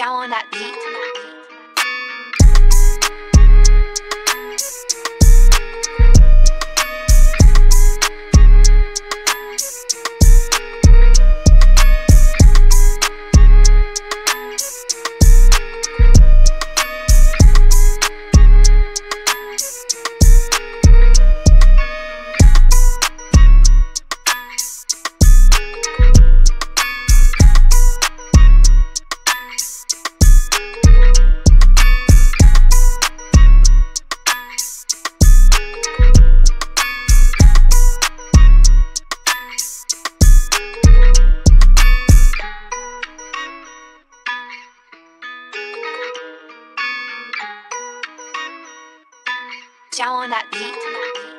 down on that beat. Down on that beat.